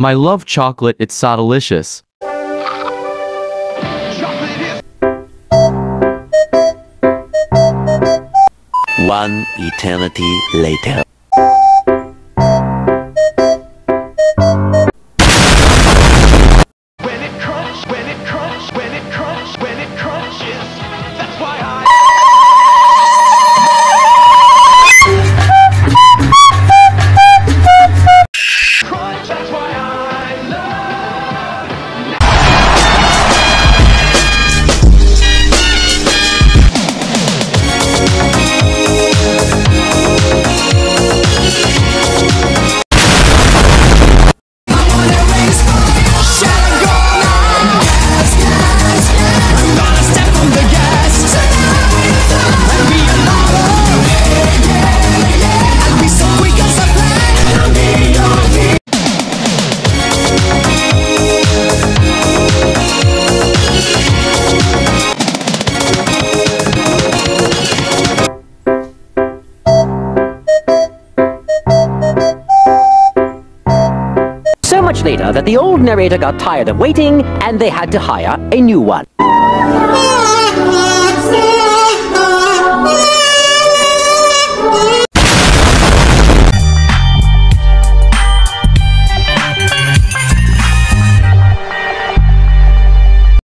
My love chocolate, it's so delicious. One eternity later. Much later that the old narrator got tired of waiting and they had to hire a new one.